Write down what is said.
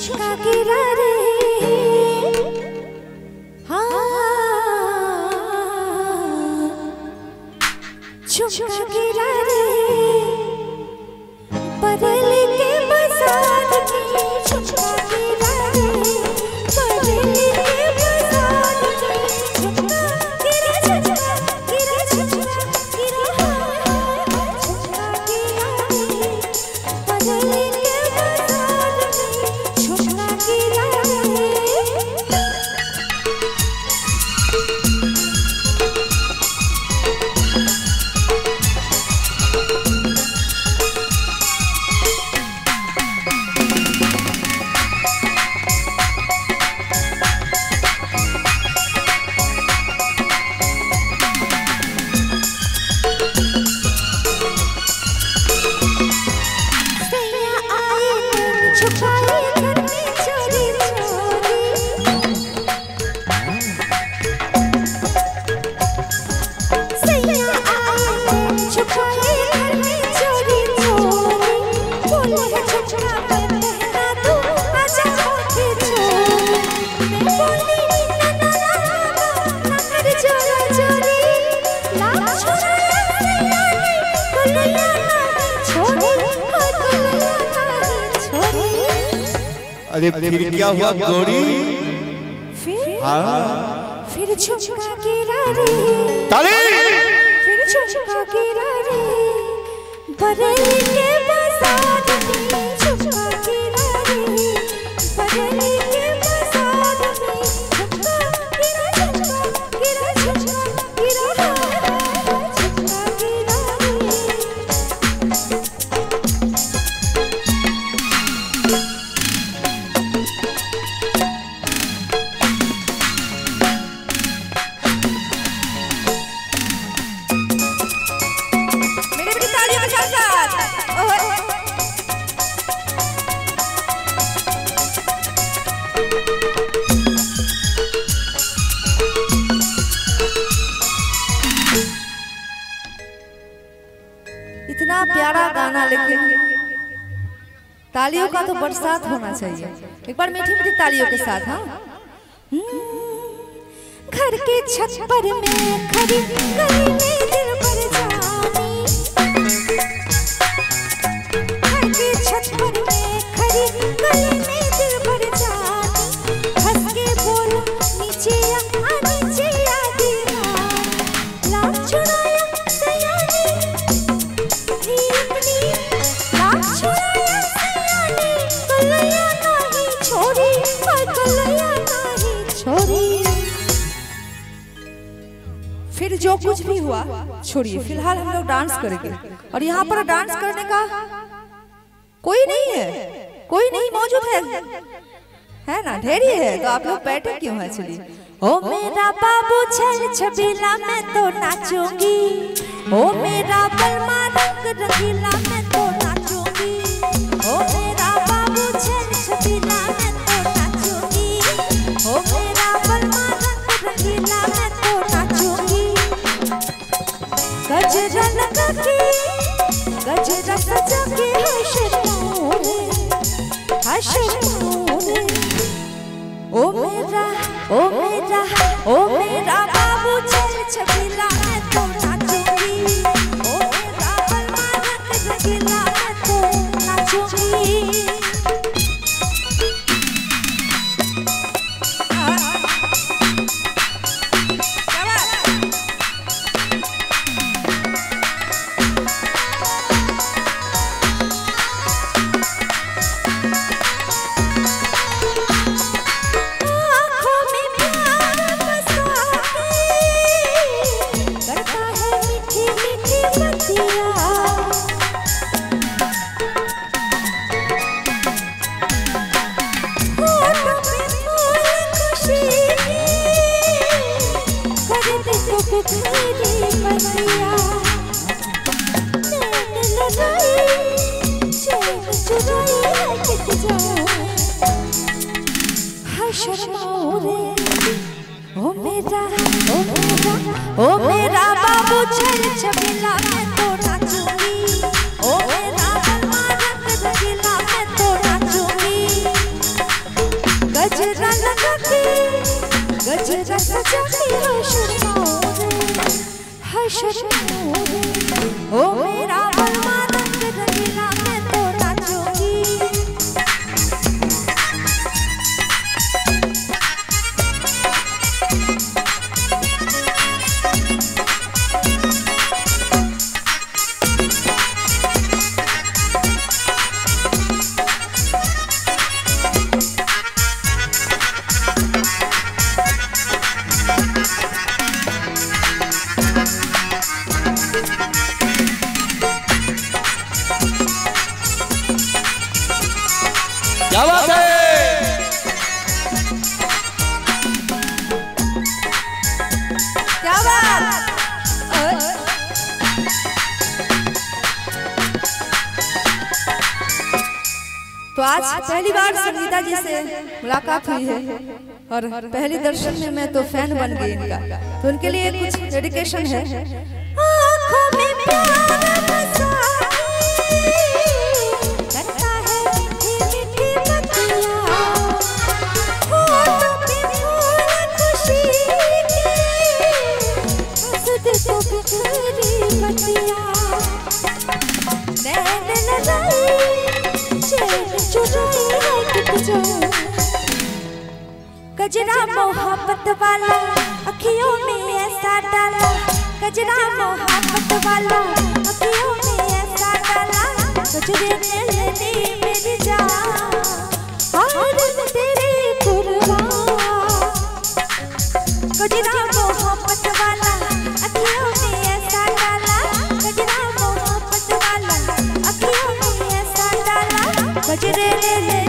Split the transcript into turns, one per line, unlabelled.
झुमका गिरा रे हाँ झुमका गिरा रे बदल के बसात में झुमका गिरा रे बदल के बसात में झुमका गिरा झुमका गिरा झुमका गिरा झुमका गिरा रे बदल
अरे फिर क्या हुआ गौरी?
फिर
हाँ?
फिर झुमका गिरा रे
ताली!
फिर झुमका गिरा रे बरई
गाना लेकिन तालियों का तो बरसात होना चाहिए। एक बार मीठी मीठी तालियों के साथ हाँ।
घर के छत पर मैं खड़ी, गली में
जो कुछ भी हुआ, छोड़िए, फ़िलहाल हम लोग डांस करेंगे। और यहाँ पर डांस करने का कोई नहीं है, कोई नहीं मौजूद है। है ना? ढेरी है तो आप लोग बैठे क्यों हैं चलिए
ओ मेरा बाबू छल छबीला, मैं तो नाचूँगी। ओ मेरा बलमा रंग रंगीला, मैं तो नाचूँगी। ओ ओ मेरा ओ मेरा ओ मेरा बाबू चल छबीला ओ मेरा बाबू छल छबिला में तो नाचूँगी ओ मेरा मारक रंगीला में तो नाचूँगी गजरा लगा के गजरा सजा के हशर मोरे हशर मोरे ओ तो
आज पहली बार संगीता जी से मुलाकात हुई है और पहली दर्शन में मैं तो फ़ैन बन गई इनका तो उनके लिए कुछ डेडिकेशन है।
आँखों में प्यार गजरा मोहब्बत वाला, अखियों में ऐसा डाला। गजरा मोहब्बत वाला, अखियों में ऐसा डाला। गजरे ने लेनी मेरी जान और तेरे कुर्बान। गजरा मोहब्बत वाला, अखियों में ऐसा डाला। गजरा मोहब्बत वाला, अखियों में ऐसा डाला। मेरी जान